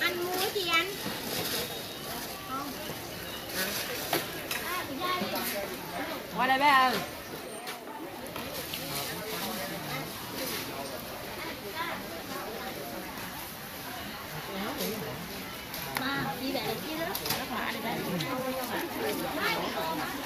anh mua cái gì anh? Không. Qua đây bé ơi. Hãy subscribe cho kênh Ghiền Mì Gõ Để không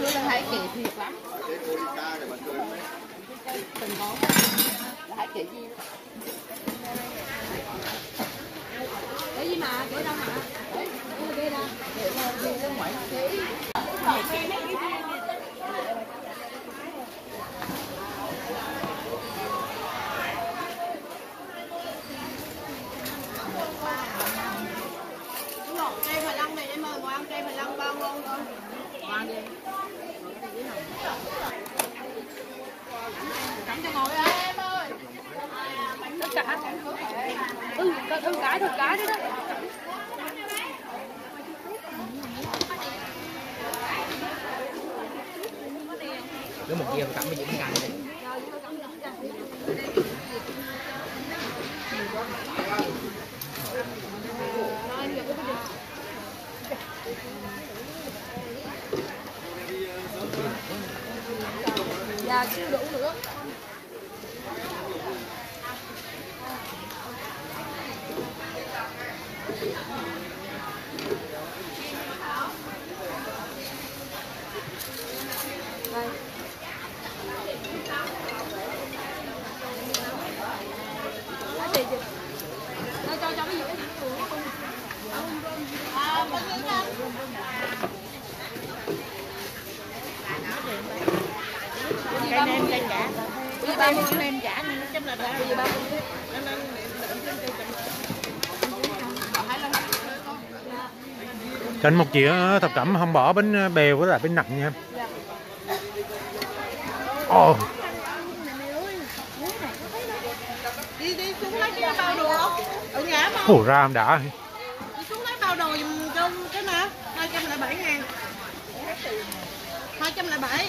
chưa là hai kể thiệt lắm từng có hai kể gì cái gì mà để đâu mà để cái đâu để mà đi ra ngoài cái Cây phải lăng này em ngồi ăn cây phải lăng bao ngon con. Ngoan đi. Cắm cho ngồi em ơi. Tất cả. Ừ, con cái thật cái đấy đó. Cái một kia cắm cái gì cũng căng. Dạ chưa đủ nữa. Đây. Trên một chĩa thập cẩm không bỏ bánh ờ, bèo với lại bánh nặng nha Ồ. Oh. Ồ ra đã. Đi xuống lấy bao đồ dùm cái mà 207 ngàn. 207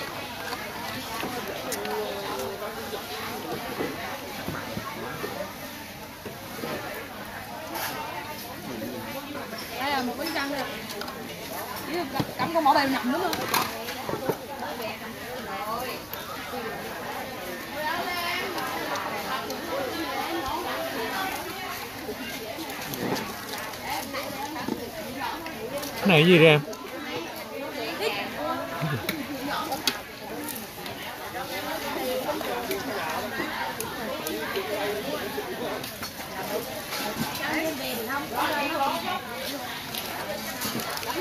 là một bánh răng thôi chỉ cắm con mỏ đây nhầm đúng không này gì đây em?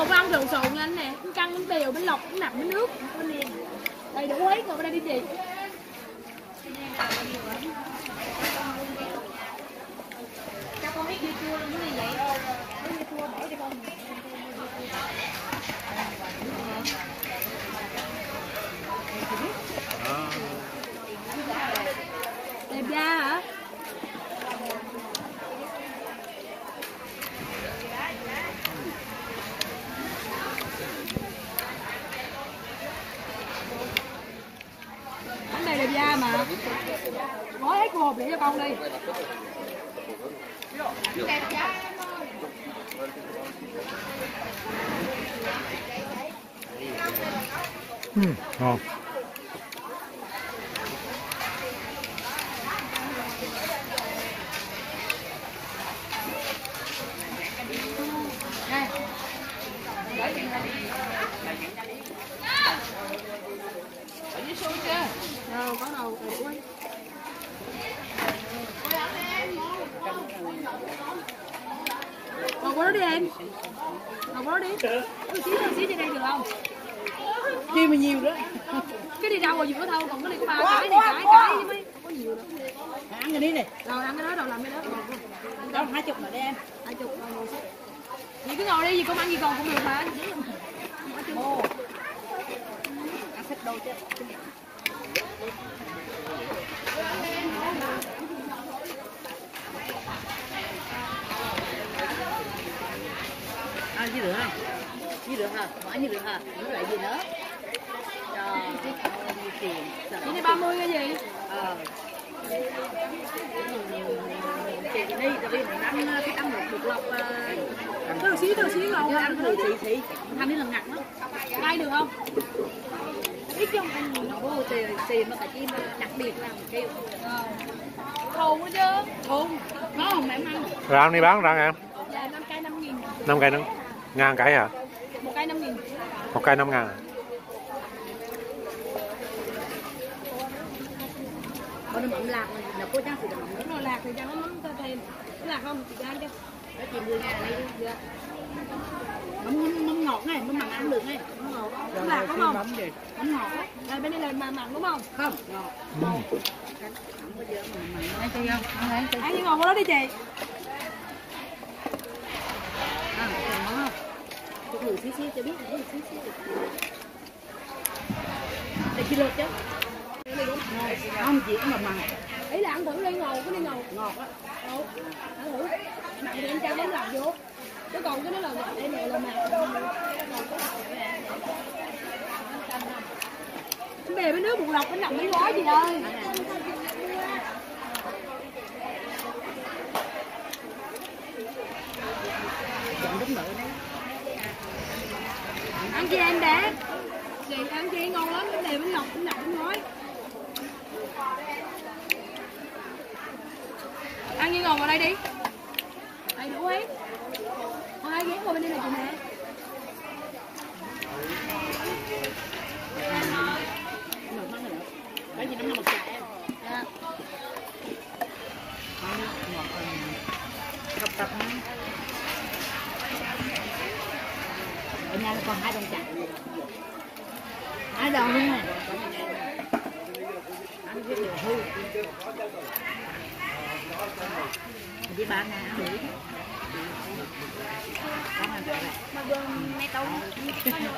Ngồi phải ăn rượu sụn nha anh nè. Bánh căng, bánh bèo, bánh lọc, bánh nặng, bánh nước Bánh nè Đầy đủ hết, bên đây đi chị. Cho con biết dưa chua gì vậy? Dưa chua để cho con hộp để cho con đi Ừ, ngon. ở dưới xuống chưa đâu có đâu đủ ấy. Ngồi đó đi em Ngồi đó đi Một xíu một xíu trên đây được không Chi mà nhiều đó. Rồi vừa thôi Còn cái này có ba cái này cái cái chứ mấy Không có nhiều đâu Ăn cái đi này. Rồi làm cái đó rồi làm cái đó Đâu hai chục mà đi em. Hai chục rồi ngồi cứ ngồi đi, dì không ăn gì còn cũng được mà Ồ. Ăn thịt đâu chứ. À, gì nữa hả? Gì nữa hả? Bỏ gì nữa hả? Nó lại gì nữa? Cái này 30 cái gì Ờ. Chị đi, tại vì mình ăn cái ăn một một lọc Từ xíu từ ngồi Chứ ăn thử xí xí. Ăn đi lần ngặt nó. Đây được không Ít trong ăn vô tiền tiền mà phải chi mà đặc biệt là một kêu. Thù quá chứ Không, có không em ăn. Rau này bán rau em. Dạ 5 cây 5 nghìn năm cây nữa. Ngàn cây hả? Một cây 5 nghìn Một cây năm ngàn. à? Có nó mắm lạc mà nó có chắc thì nó mắm. Đúng rồi lạc thì cho nó mắm thêm thêm lạc không chị ăn cho Nó chỉ đưa nhà đây đi. Dạ Mắm mắm mắm ngọt này, mắm mặn ăn được này. Đúng rồi Cái lạc đúng không Mắm? Mắm ngọt Đây bên đây là mà mặn đúng không Không, ngọt. Không có dơ mà mặn. Ăn chơi không? Ăn. Ăn ngồi qua đó đi chị À, còn món không? Thử xí xí cho biết, thử xí xí. Đây kilo chứ. Không, chỉ có mà mặn. Ý là ăn thử đi ngầu cái đi ngầu Ngọt á. Đâu Ăn thử. Mặn thì em cho bánh lạc vô. Chứ còn cái đó là ngọt đây này là mặn. Bè với nước bụng lọc bánh lọc mấy gói gì ơi Chậm đúng nữa đấy. ăn chi em bé chị ăn chi ngon lắm bánh bè bánh lọc bánh lọc bánh gói ăn như ngon vào đây đi đầy đủ hết Thôi hai ghé qua bên đây là chị nè Ngọt mắm nữa. Cái gì nó nằm một chả em. dạ. Ngọt Tập tập ha. Ở nhà nó còn hai đồng chả. Hai đồng luôn này. Ăn cái điều hư. Mình đi bán này ăn được. Bán ăn lại. mà gồm mẹ tông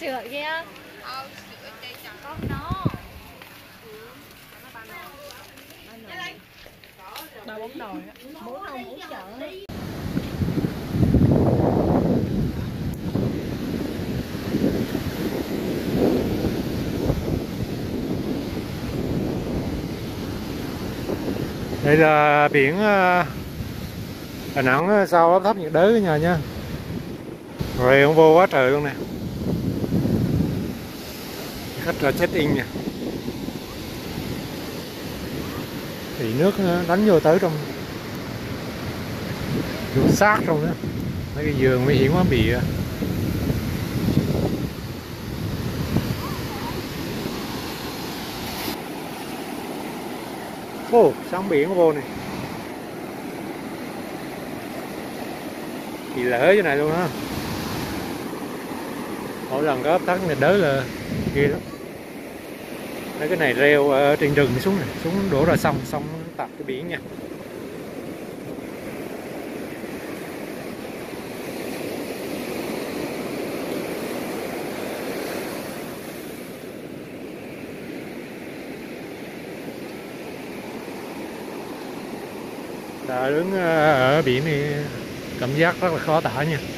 sữa kia. Có nó ba bốn nồi á. bốn nồi bốn chợ. Đây là biển ờ, Đà Nẵng ờ, sau áp thấp nhiệt đới cả nhà nha. Rồi ông vô quá trời luôn nè khách là check in nha thì nước ờ, đánh vô tới trong vô sát trong đó. Mấy cái giường nguy hiểm quá bị ờ, Ồ, sóng biển vô này. Kỳ lỡ chỗ này luôn á. Mỗi lần có ấp thắt này đới là kia lắm đấy cái này rêu ở trên rừng xuống này Xuống đổ ra sông, sông tập cái biển nha. Đã đứng ờ, ở biển thì cảm giác rất là khó tả nha.